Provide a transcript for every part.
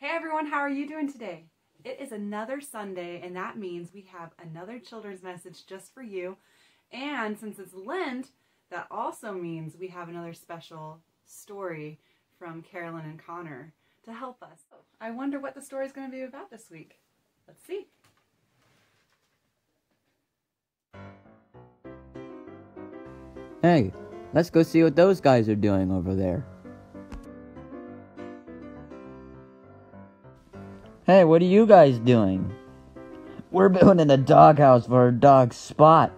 Hey everyone, how are you doing today? It is another Sunday, and that means we have another children's message just for you. And since it's Lent, that also means we have another special story from Carolyn and Connor to help us. I wonder what the story is going to be about this week. Let's see. Hey, let's go see what those guys are doing over there. Hey, what are you guys doing? We're building a doghouse for our dog Spot.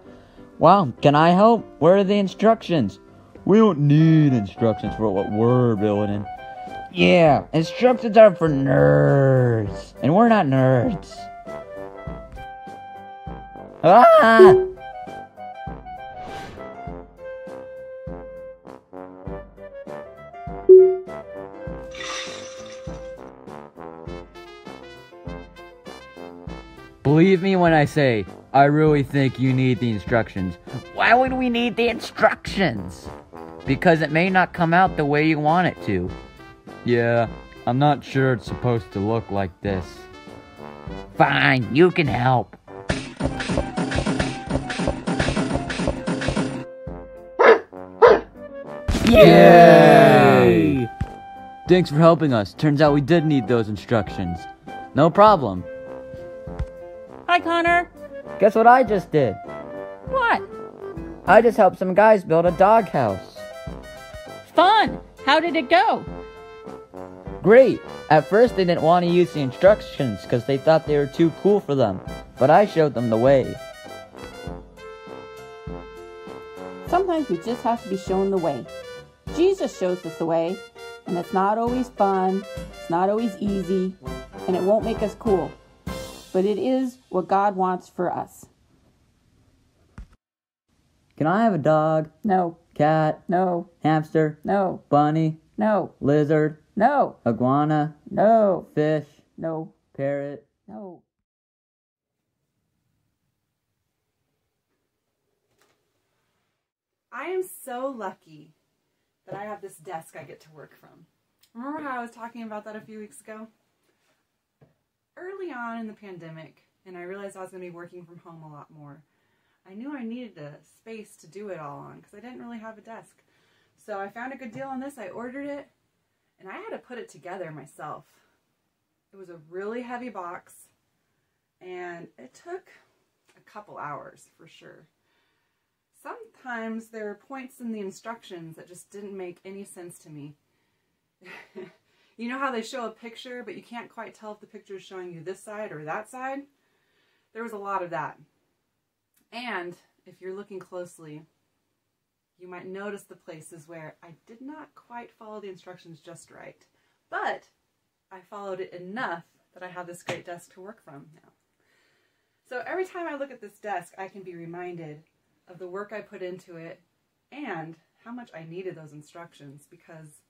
Wow, can I help? Where are the instructions? We don't need instructions for what we're building. Yeah, instructions are for nerds. And we're not nerds. Ah! Believe me when I say, I really think you need the instructions. Why would we need the instructions? Because it may not come out the way you want it to. Yeah, I'm not sure it's supposed to look like this. Fine, you can help. Yay! Thanks for helping us. Turns out we did need those instructions. No problem. Hi, Connor. Guess what I just did? What? I just helped some guys build a doghouse. Fun. How did it go? Great! At first, they didn't want to use the instructions because they thought they were too cool for them, but I showed them the way. Sometimes we just have to be shown the way. Jesus shows us the way, and it's not always fun, it's not always easy, and it won't make us cool. But it is what God wants for us. Can I have a dog, No, cat, no, hamster, no, bunny, no, lizard, no, iguana, no, fish, no, parrot? no. I am so lucky that I have this desk I get to work from. Remember how I was talking about that a few weeks ago? Early on in the pandemic, and I realized I was going to be working from home a lot more, I knew I needed a space to do it all on because I didn't really have a desk. So I found a good deal on this, I ordered it, and I had to put it together myself. It was a really heavy box, and it took a couple hours for sure sometimes there are points in the instructions that just didn't make any sense to me. you know how they show a picture, but you can't quite tell if the picture is showing you this side or that side? There was a lot of that. And if you're looking closely, you might notice the places where I did not quite follow the instructions just right. But I followed it enough that I have this great desk to work from now. So every time I look at this desk, I can be reminded of the work I put into it and how much I needed those instructions because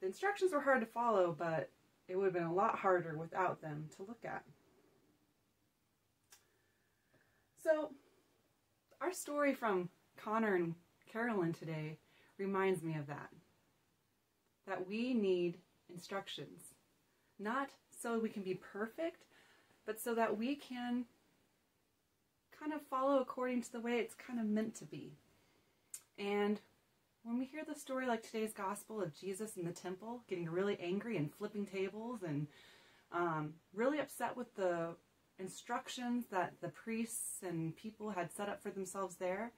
the instructions were hard to follow, but it would have been a lot harder without them to look at. So, our story from Connor and Carolyn today reminds me of that. That we need instructions. Not so we can be perfect, but so that we can kind of follow according to the way it's kind of meant to be. And when we hear the story like today's gospel of Jesus in the temple getting really angry and flipping tables and um, really upset with the instructions that the priests and people had set up for themselves there,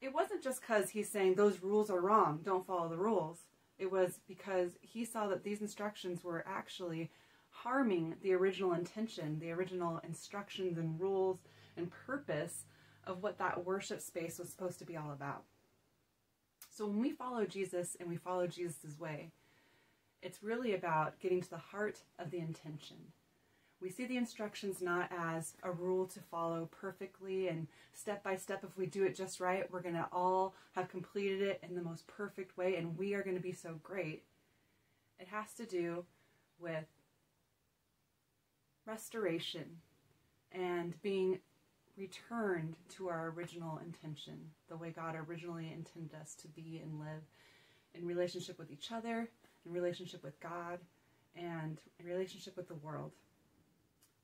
it wasn't just because he's saying those rules are wrong, don't follow the rules. It was because he saw that these instructions were actually harming the original intention, the original instructions and rules and purpose of what that worship space was supposed to be all about. So when we follow Jesus and we follow Jesus' way, it's really about getting to the heart of the intention. We see the instructions not as a rule to follow perfectly and step by step. If we do it just right, we're going to all have completed it in the most perfect way and we are going to be so great. It has to do with restoration and being returned to our original intention, the way God originally intended us to be and live in relationship with each other, in relationship with God, and in relationship with the world.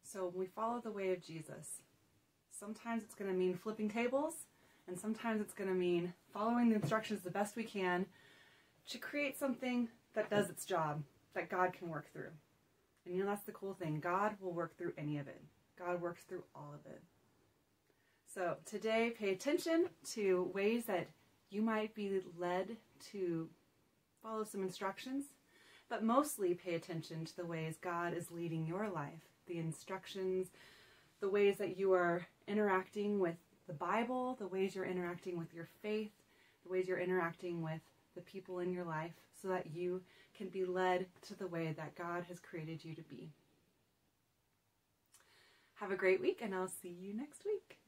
So when we follow the way of Jesus, sometimes it's going to mean flipping tables, and sometimes it's going to mean following the instructions the best we can to create something that does its job, that God can work through. And you know, that's the cool thing. God will work through any of it, God works through all of it. So today, pay attention to ways that you might be led to follow some instructions, but mostly pay attention to the ways God is leading your life, the instructions, the ways that you are interacting with the Bible, the ways you're interacting with your faith, the ways you're interacting with the people in your life, so that you can be led to the way that God has created you to be. Have a great week, and I'll see you next week.